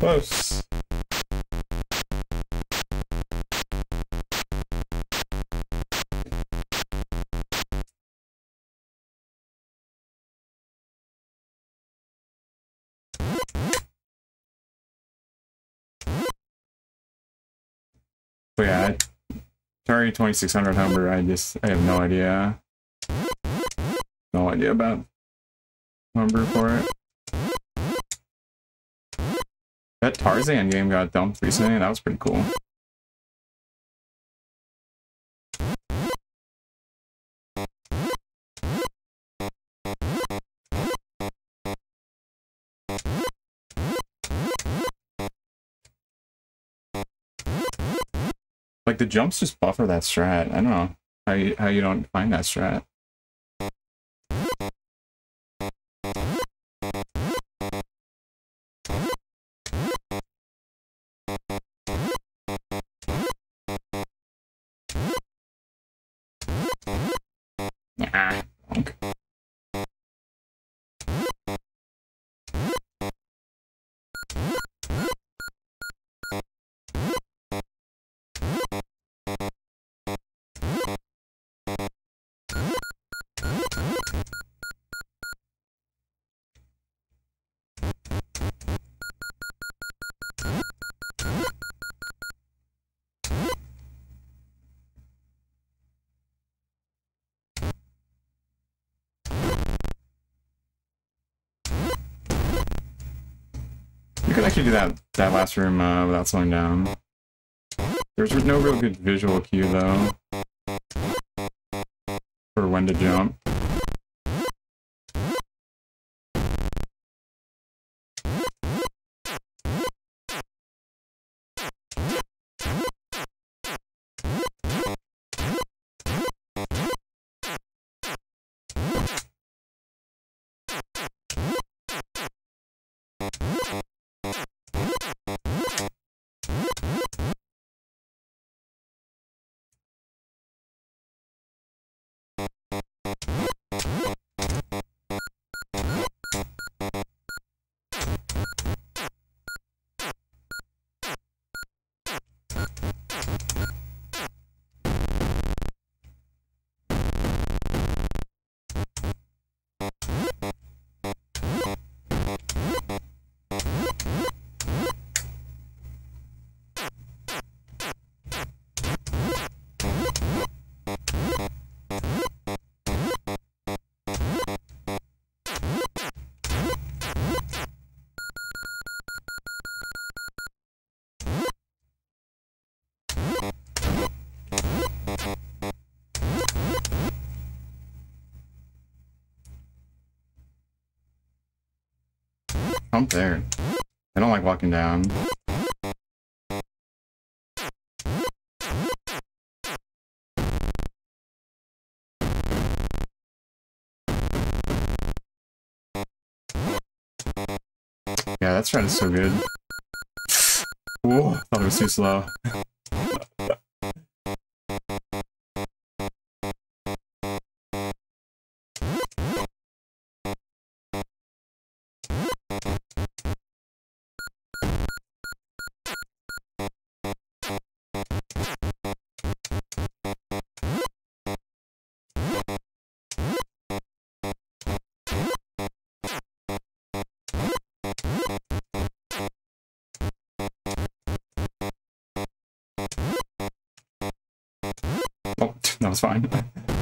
Close. But yeah, Atari 2600 homebrew, I just, I have no idea. No idea about homebrew for it. That Tarzan game got dumped recently, that was pretty cool. Like the jumps just buffer that strat. I don't know how you how you don't find that strat. Bonk. You could actually do that that last room uh, without slowing down. There's no real good visual cue though for when to jump. Jump there. I don't like walking down. Yeah, that's strat is so good. Whoa, thought it was too slow. That was fine.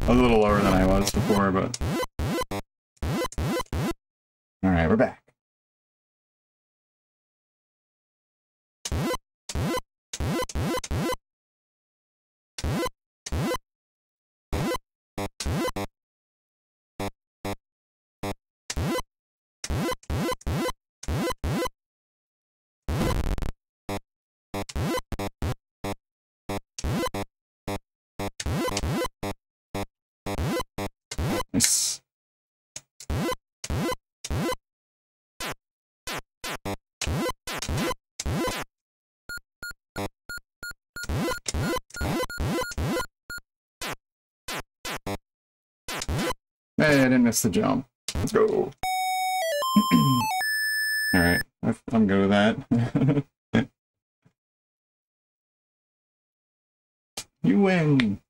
A little lower than I was before, but... Alright, we're back. Hey, I didn't miss the jump. Let's go. Alright. I'm good with that. you win.